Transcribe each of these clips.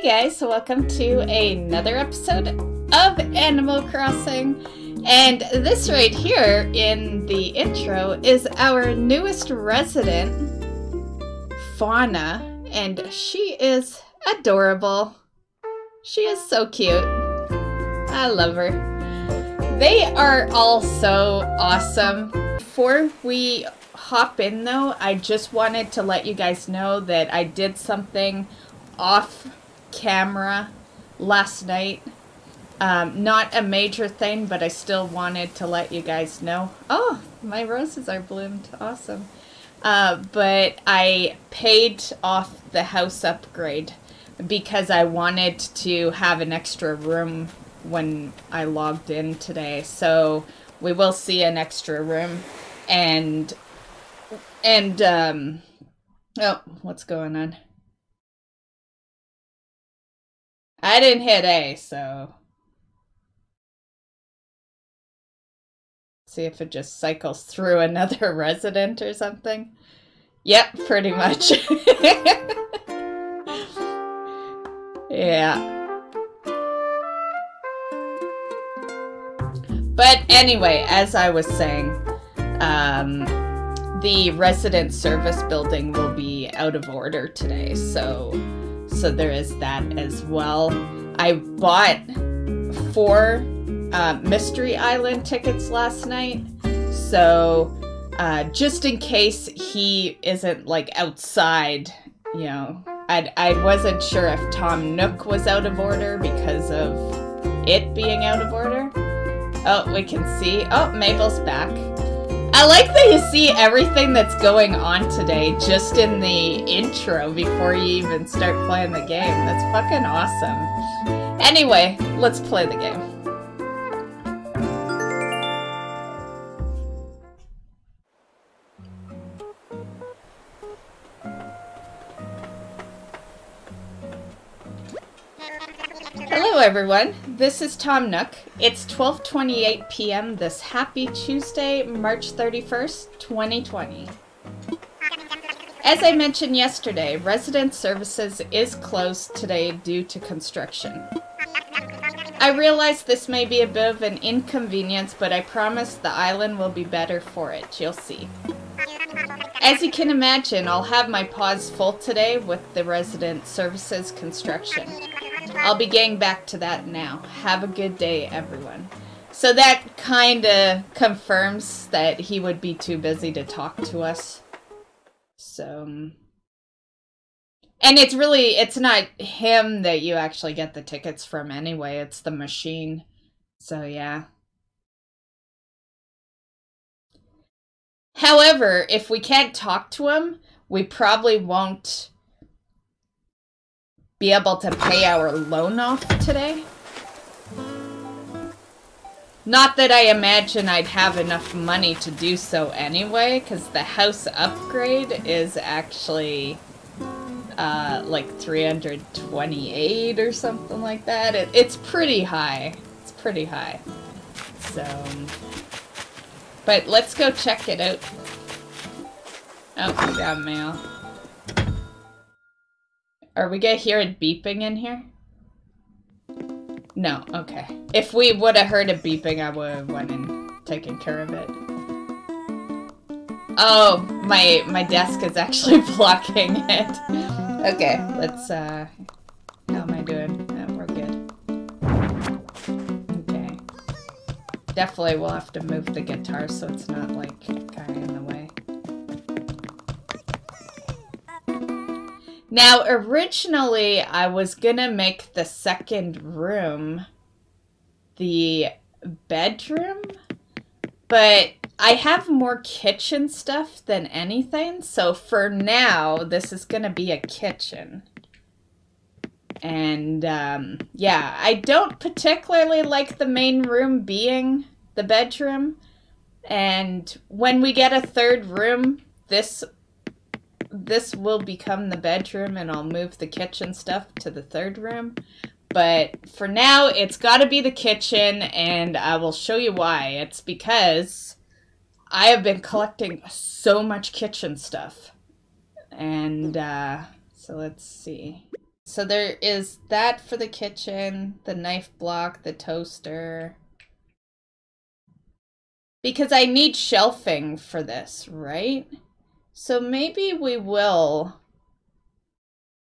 Hey guys, welcome to another episode of Animal Crossing. And this right here in the intro is our newest resident, Fauna, and she is adorable. She is so cute. I love her. They are all so awesome. Before we hop in though, I just wanted to let you guys know that I did something off camera last night. Um, not a major thing, but I still wanted to let you guys know. Oh, my roses are bloomed. Awesome. Uh, but I paid off the house upgrade because I wanted to have an extra room when I logged in today. So we will see an extra room and and um oh, what's going on? I didn't hit A, so see if it just cycles through another resident or something. Yep, pretty much. yeah. But anyway, as I was saying, um, the resident service building will be out of order today, so so there is that as well. I bought four uh, Mystery Island tickets last night, so uh, just in case he isn't like outside, you know, I I wasn't sure if Tom Nook was out of order because of it being out of order. Oh, we can see. Oh, Mabel's back. I like that you see everything that's going on today just in the intro before you even start playing the game. That's fucking awesome. Anyway, let's play the game. Hello everyone, this is Tom Nook. It's 12:28 p.m. this happy Tuesday, March 31st, 2020. As I mentioned yesterday, resident services is closed today due to construction. I realize this may be a bit of an inconvenience, but I promise the island will be better for it. You'll see. As you can imagine, I'll have my paws full today with the resident services construction. I'll be getting back to that now. Have a good day, everyone. So that kind of confirms that he would be too busy to talk to us. So... um, And it's really, it's not him that you actually get the tickets from anyway. It's the machine. So yeah. However, if we can't talk to him, we probably won't be able to pay our loan off today. Not that I imagine I'd have enough money to do so anyway, because the house upgrade is actually uh, like 328 or something like that. It, it's pretty high. It's pretty high. So, but let's go check it out. Oh, we got mail. Are we gonna hear it beeping in here? No, okay. If we would have heard it beeping, I would have went and taken care of it. Oh, my my desk is actually blocking it. Okay, let's uh how am I doing? Oh, we're good. Okay. Definitely we'll have to move the guitar so it's not like kinda Now, originally, I was gonna make the second room the bedroom, but I have more kitchen stuff than anything, so for now, this is gonna be a kitchen. And, um, yeah, I don't particularly like the main room being the bedroom, and when we get a third room, this this will become the bedroom and I'll move the kitchen stuff to the third room. But for now, it's got to be the kitchen, and I will show you why. It's because I have been collecting so much kitchen stuff. And uh, so let's see. So there is that for the kitchen, the knife block, the toaster. Because I need shelving for this, right? So maybe we will...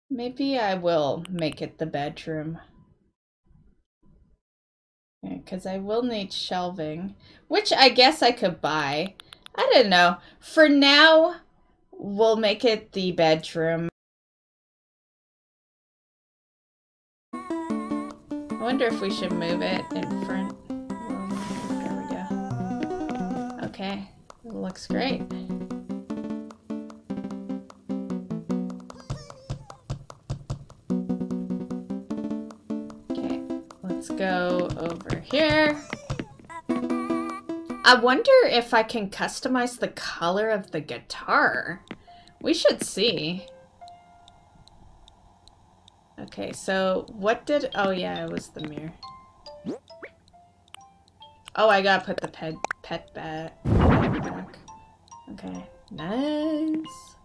Maybe I will make it the bedroom. Because I will need shelving, which I guess I could buy. I don't know. For now, we'll make it the bedroom. I wonder if we should move it in front. There we go. Okay, it looks great. Go over here. I wonder if I can customize the color of the guitar. We should see. Okay, so what did... Oh, yeah, it was the mirror. Oh, I gotta put the pet, pet back. back. Okay, nice.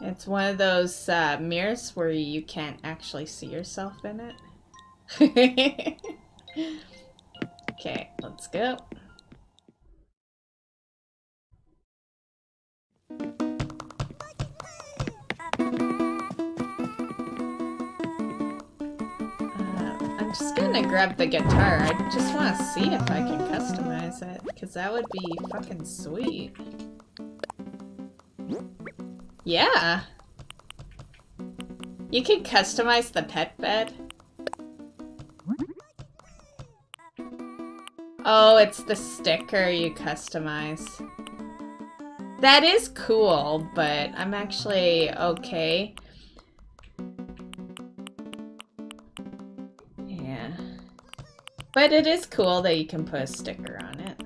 It's one of those uh, mirrors where you can't actually see yourself in it. okay, let's go. Uh, I'm just gonna grab the guitar. I just want to see if I can customize it, because that would be fucking sweet. Yeah. You can customize the pet bed. Oh, it's the sticker you customize. That is cool, but I'm actually okay. Yeah. But it is cool that you can put a sticker on it.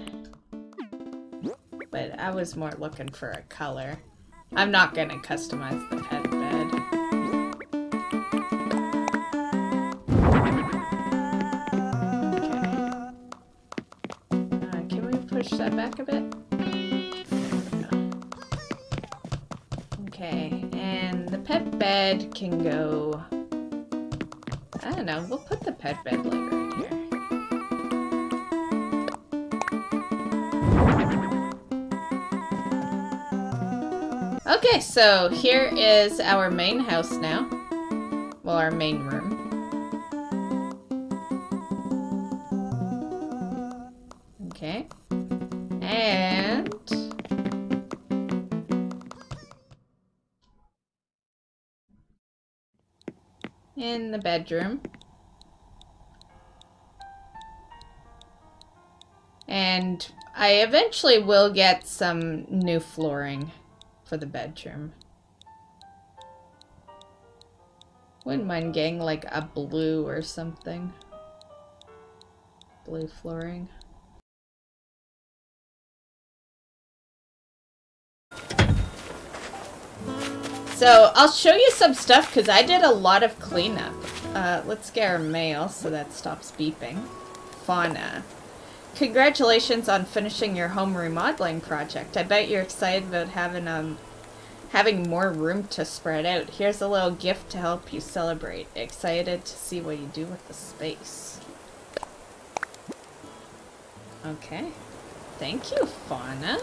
But I was more looking for a color. I'm not gonna customize the pet bed. Okay. Uh, can we push that back a bit? Okay, and the pet bed can go... I don't know, we'll put the pet bed like Okay, so here is our main house now. Well, our main room. Okay. And... In the bedroom. And I eventually will get some new flooring for the bedroom. Wouldn't mind getting like a blue or something. Blue flooring. So I'll show you some stuff because I did a lot of cleanup. Uh, let's get our mail so that stops beeping. Fauna. Congratulations on finishing your home remodeling project. I bet you're excited about having um having more room to spread out. Here's a little gift to help you celebrate. Excited to see what you do with the space. Okay. Thank you, Fauna.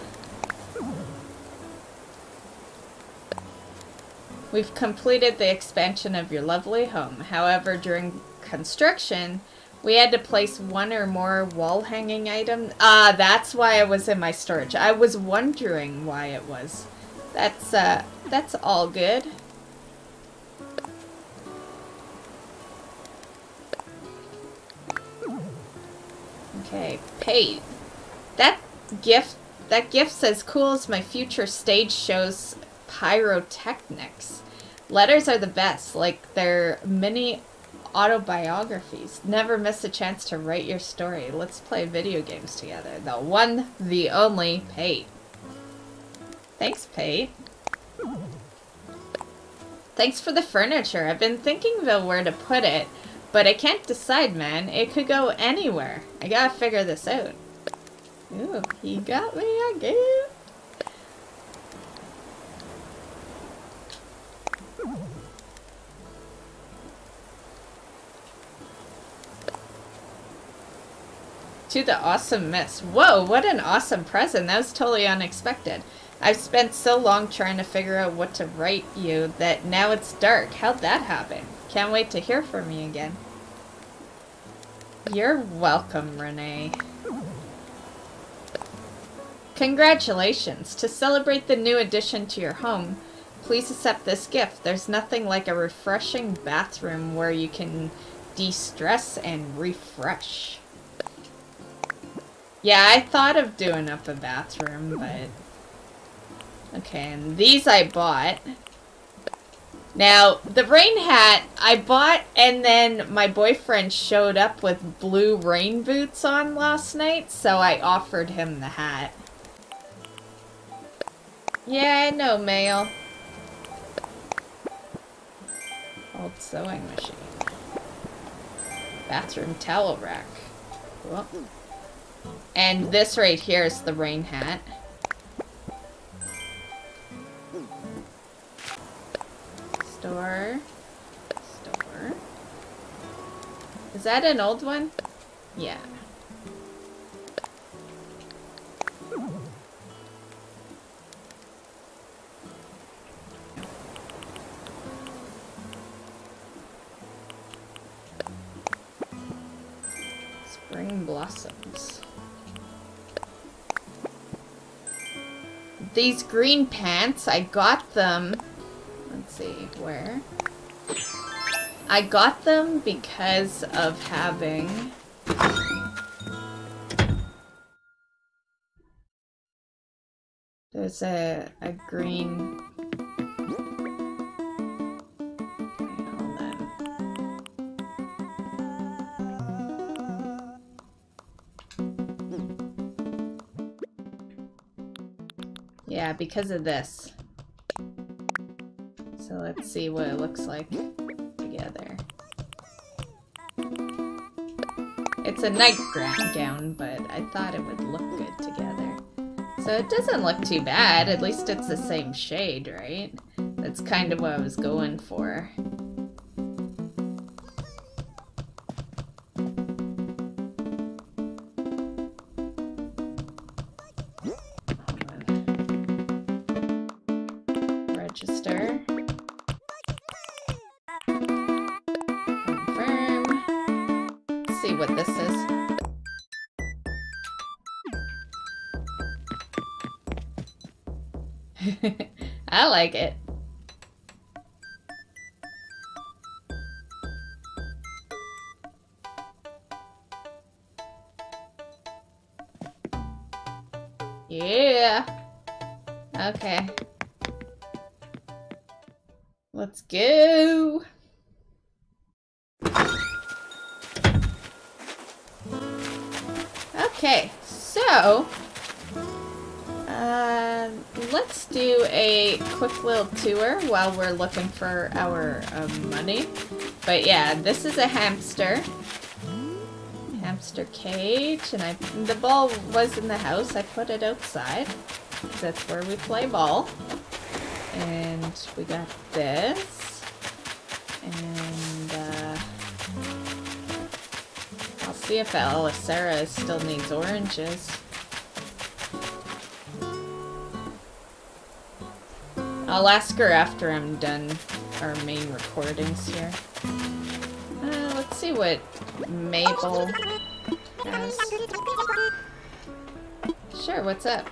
We've completed the expansion of your lovely home. However, during construction, we had to place one or more wall hanging items. Ah, that's why it was in my storage. I was wondering why it was. That's, uh, that's all good. Okay, paid. That gift, that gift says, cool as my future stage shows pyrotechnics. Letters are the best, like they're mini autobiographies. Never miss a chance to write your story. Let's play video games together. The one, the only, Pate. Thanks, Pay. Thanks for the furniture. I've been thinking about where to put it, but I can't decide, man. It could go anywhere. I gotta figure this out. Ooh, he got me again. To the awesome miss. Whoa, what an awesome present. That was totally unexpected. I've spent so long trying to figure out what to write you that now it's dark. How'd that happen? Can't wait to hear from you again. You're welcome, Renee. Congratulations! To celebrate the new addition to your home, please accept this gift. There's nothing like a refreshing bathroom where you can de-stress and refresh. Yeah, I thought of doing up a bathroom, but... Okay, and these I bought. Now, the rain hat I bought and then my boyfriend showed up with blue rain boots on last night, so I offered him the hat. Yeah, no mail. Old sewing machine. Bathroom towel rack. And this right here is the rain hat. Store. Store. Is that an old one? Yeah. Spring blossoms. These green pants, I got them Let's see, where? I got them because of having... There's a, a green... Yeah, because of this. So let's see what it looks like together. It's a nightgown, but I thought it would look good together. So it doesn't look too bad, at least it's the same shade, right? That's kind of what I was going for. Yeah. Okay. Let's go. Okay, so uh, let's do a quick little tour while we're looking for our uh, money. But yeah, this is a hamster. Hamster cage, and I the ball was in the house. I put it outside. That's where we play ball. And we got this. And uh, I'll see if Sarah still needs oranges. I'll ask her after I'm done our main recordings here. Uh, let's see what Mabel has. Sure, what's up?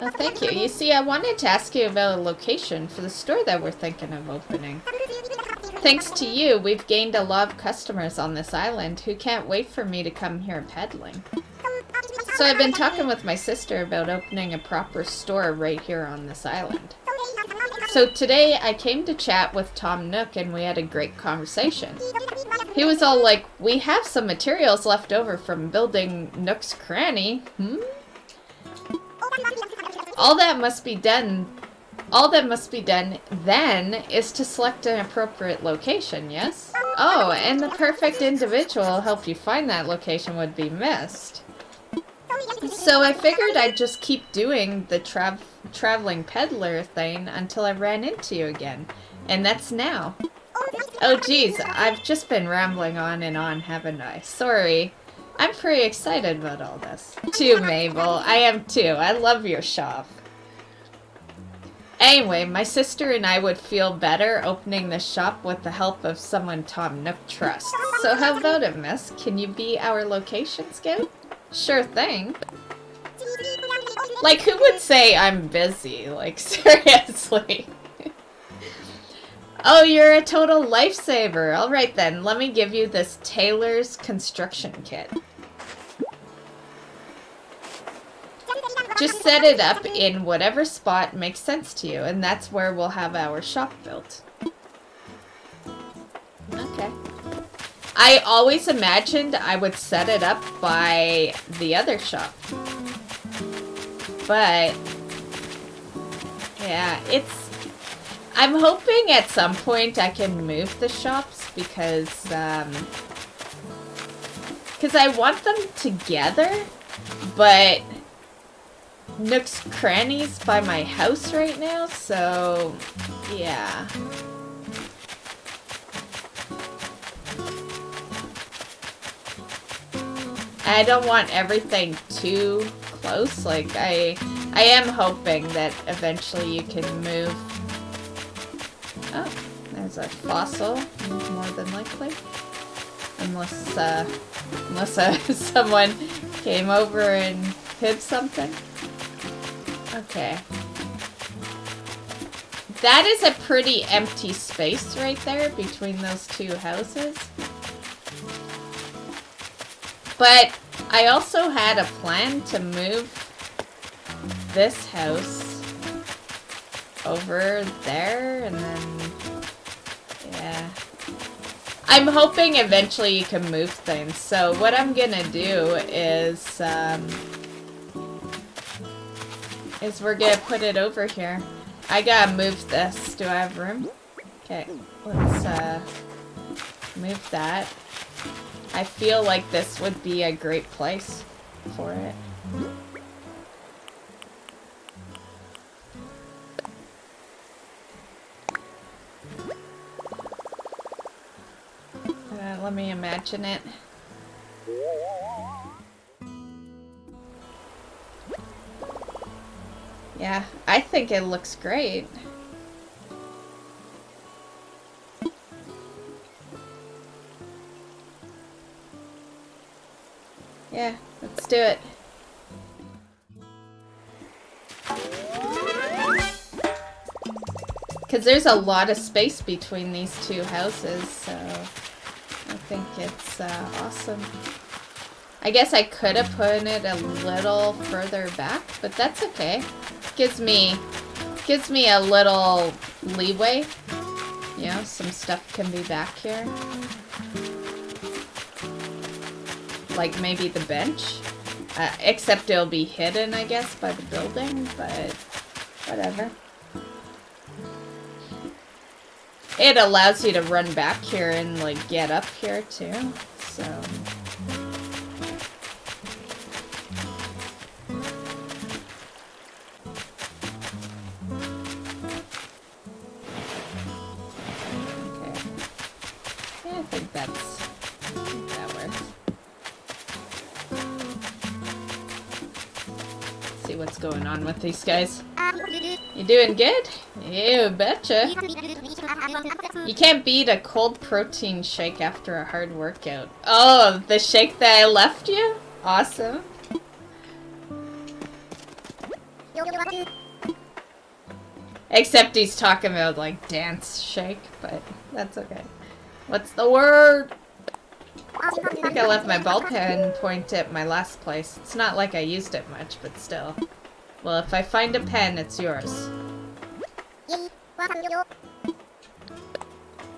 Oh, thank you. You see, I wanted to ask you about a location for the store that we're thinking of opening. Thanks to you, we've gained a lot of customers on this island who can't wait for me to come here peddling. So I've been talking with my sister about opening a proper store right here on this island. So today I came to chat with Tom Nook and we had a great conversation. He was all like, we have some materials left over from building Nook's Cranny. Hmm? All that must be done all that must be done then is to select an appropriate location, yes? Oh, and the perfect individual help you find that location would be missed. So I figured I'd just keep doing the tra traveling peddler thing until I ran into you again. And that's now. Oh geez, I've just been rambling on and on, haven't I? Sorry. I'm pretty excited about all this. Too, Mabel. I am too. I love your shop. Anyway, my sister and I would feel better opening the shop with the help of someone Tom Nook trusts. So how about it, miss? Can you be our location scout? Sure thing. Like, who would say I'm busy? Like, seriously. oh, you're a total lifesaver. Alright then, let me give you this tailor's construction kit. Just set it up in whatever spot makes sense to you, and that's where we'll have our shop built. Okay. I always imagined I would set it up by the other shop. But, yeah, it's... I'm hoping at some point I can move the shops because, um... Because I want them together, but Nook's Cranny's by my house right now, so yeah. I don't want everything too close. Like I I am hoping that eventually you can move. Oh, there's a fossil, more than likely. Unless uh unless uh, someone came over and hid something. Okay. That is a pretty empty space right there between those two houses. But I also had a plan to move this house over there and then yeah I'm hoping eventually you can move things so what I'm gonna do is um, is we're gonna put it over here. I gotta move this. Do I have room? Okay, let's uh, move that. I feel like this would be a great place for it. Uh, let me imagine it. Yeah, I think it looks great. Yeah, let's do it. Because there's a lot of space between these two houses, so I think it's uh, awesome. I guess I could have put it a little further back, but that's okay gives me gives me a little leeway. You know, some stuff can be back here. Like maybe the bench. Uh, except it'll be hidden, I guess, by the building, but whatever. It allows you to run back here and, like, get up here, too, so... going on with these guys. You doing good? You betcha. You can't beat a cold protein shake after a hard workout. Oh, the shake that I left you? Awesome. Except he's talking about, like, dance shake, but that's okay. What's the word? I think I left my ball pen point at my last place. It's not like I used it much, but still. Well, if I find a pen, it's yours.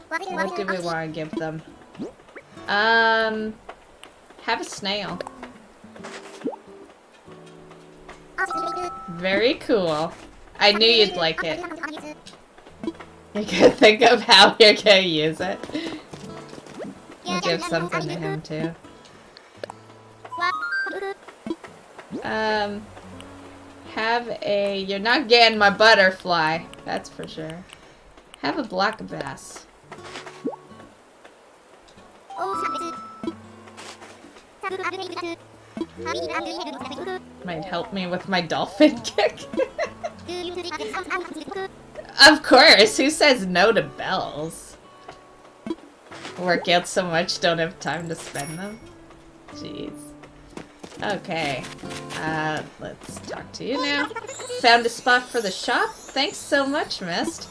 What do we want to give them? Um, have a snail. Very cool. I knew you'd like it. You can think of how you're gonna use it. I'll give something to him too. Um, have a... You're not getting my butterfly. That's for sure. Have a black bass. Might help me with my dolphin kick. of course, who says no to bells? Work out so much, don't have time to spend them. Jeez. Okay. Uh, let's talk to you now. Found a spot for the shop? Thanks so much, Myst.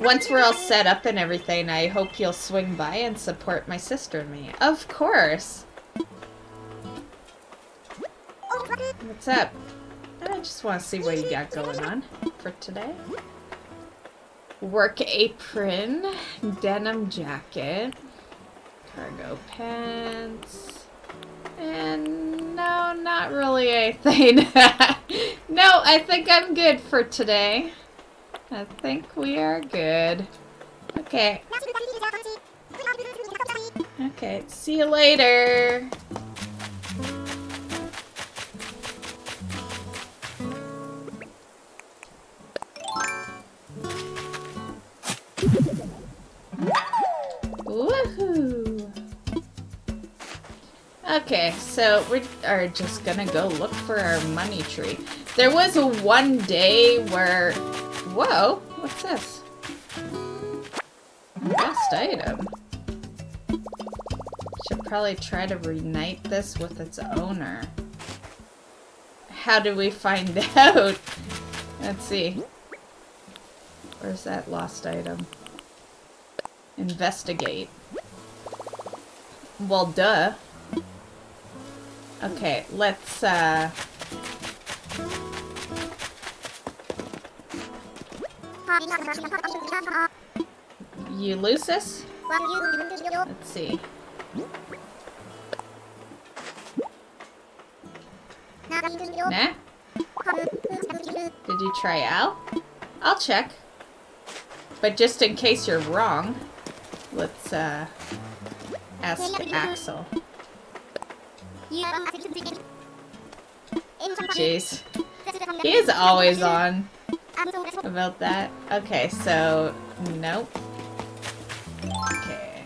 Once we're all set up and everything, I hope you'll swing by and support my sister and me. Of course! What's up? I just want to see what you got going on for today. Work apron, denim jacket, cargo pants, and no, not really anything. no, I think I'm good for today. I think we are good. Okay. Okay, see you later. So we are just gonna go look for our money tree. There was a one day where... Whoa! What's this? Best item. Should probably try to reunite this with its owner. How do we find out? Let's see. Where's that lost item? Investigate. Well, duh. Okay, let's, uh... Ulysses? Let's see. Nah? Did you try Al? I'll check. But just in case you're wrong, let's uh, ask Axel. Jeez. He is always on about that. Okay, so, nope. Okay,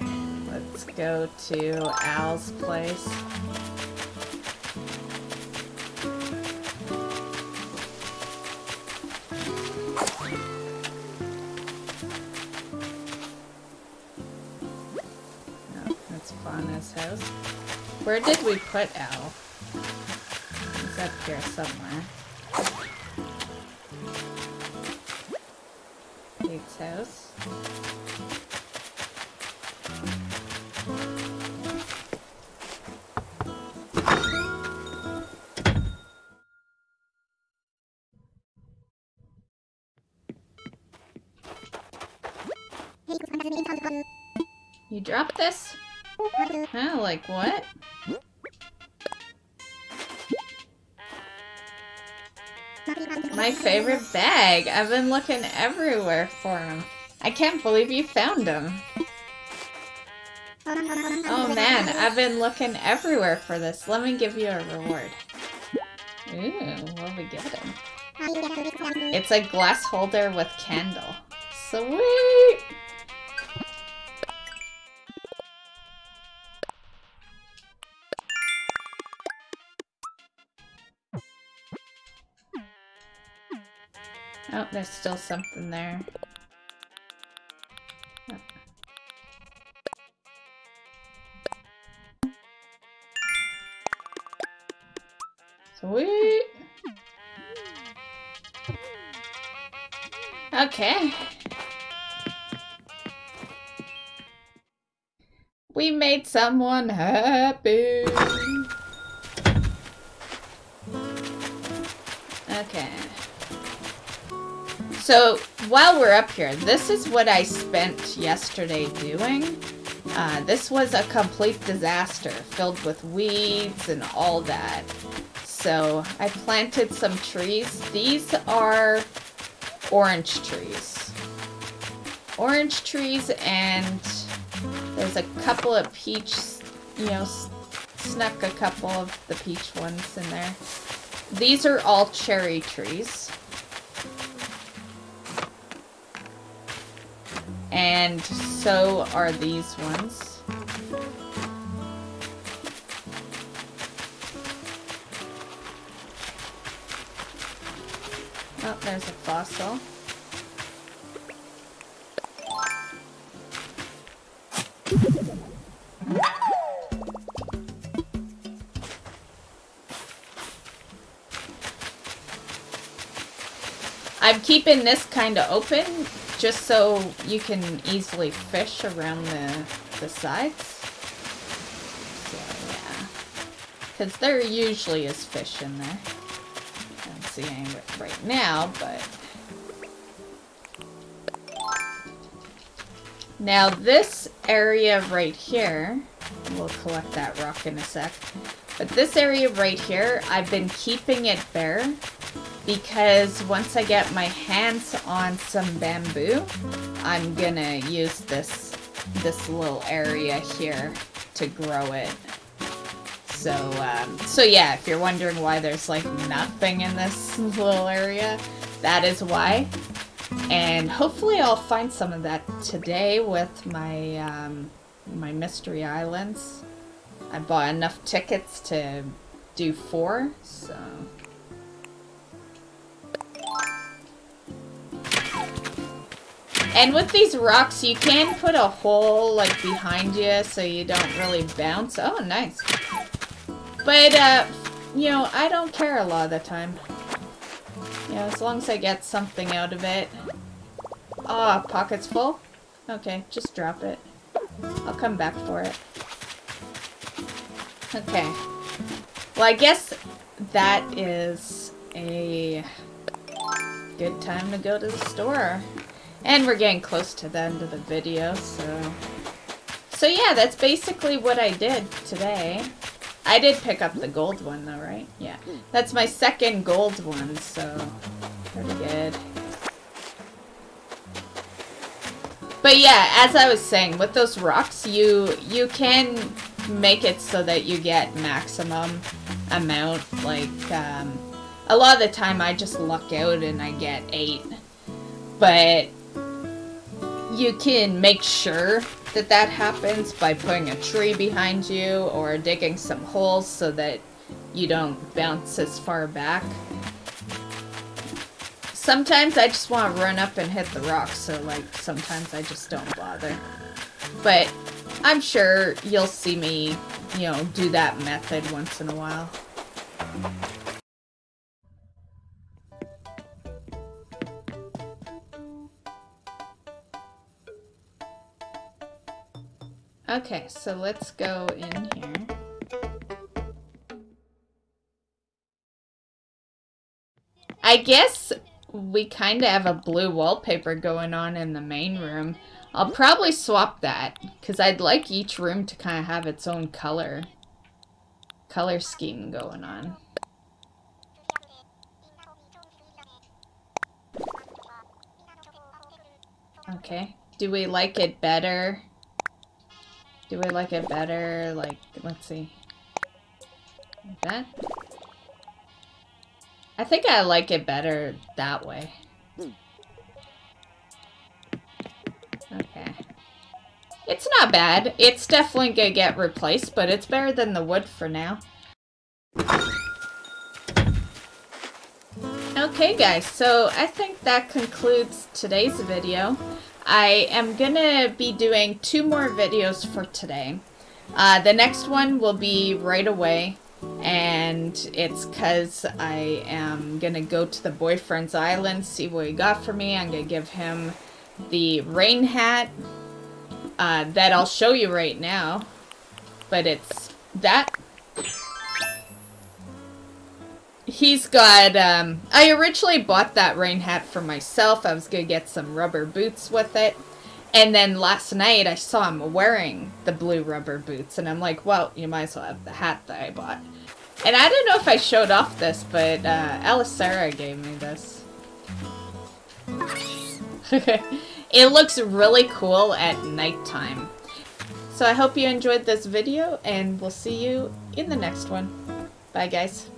let's go to Al's place. Where did we put Al? He's up here somewhere. Bag. I've been looking everywhere for him. I can't believe you found him. Oh man, I've been looking everywhere for this. Let me give you a reward. Ooh, what we get him? It's a glass holder with candle. Sweet! There's still something there. Sweet! Okay. We made someone happy. Okay. So while we're up here, this is what I spent yesterday doing. Uh, this was a complete disaster, filled with weeds and all that. So I planted some trees. These are orange trees. Orange trees and there's a couple of peach, you know, snuck a couple of the peach ones in there. These are all cherry trees. And so are these ones. Oh, there's a fossil. I'm keeping this kind of open just so you can easily fish around the, the sides. So, yeah. Because there usually is fish in there. I don't see any right now, but... Now this area right here, we'll collect that rock in a sec, but this area right here, I've been keeping it bare because once I get my hands on some bamboo, I'm gonna use this this little area here to grow it. So, um, so yeah, if you're wondering why there's like nothing in this little area, that is why. And hopefully I'll find some of that today with my, um, my Mystery Islands. I bought enough tickets to do four, so... And with these rocks, you can put a hole, like, behind you so you don't really bounce. Oh, nice. But, uh, you know, I don't care a lot of the time. You know, as long as I get something out of it. Ah, oh, pockets full? Okay, just drop it. I'll come back for it. Okay. Well, I guess that is a good time to go to the store. And we're getting close to the end of the video, so... So yeah, that's basically what I did today. I did pick up the gold one though, right? Yeah. That's my second gold one, so... Pretty good. But yeah, as I was saying, with those rocks, you you can make it so that you get maximum amount. Like, um, a lot of the time I just luck out and I get 8. But you can make sure that that happens by putting a tree behind you or digging some holes so that you don't bounce as far back. Sometimes I just want to run up and hit the rock, so like sometimes I just don't bother. But I'm sure you'll see me, you know, do that method once in a while. Okay, so let's go in here. I guess we kind of have a blue wallpaper going on in the main room. I'll probably swap that, because I'd like each room to kind of have its own color, color scheme going on. Okay, do we like it better do we like it better? Like, let's see. Like that? I think I like it better that way. Okay. It's not bad. It's definitely gonna get replaced, but it's better than the wood for now. Okay guys, so I think that concludes today's video. I am gonna be doing two more videos for today. Uh, the next one will be right away, and it's because I am gonna go to the boyfriend's island, see what he got for me. I'm gonna give him the rain hat uh, that I'll show you right now, but it's that he's got, um, I originally bought that rain hat for myself. I was going to get some rubber boots with it. And then last night I saw him wearing the blue rubber boots. And I'm like, well, you might as well have the hat that I bought. And I don't know if I showed off this, but uh, Alicera gave me this. Okay. It looks really cool at nighttime. So I hope you enjoyed this video, and we'll see you in the next one. Bye, guys.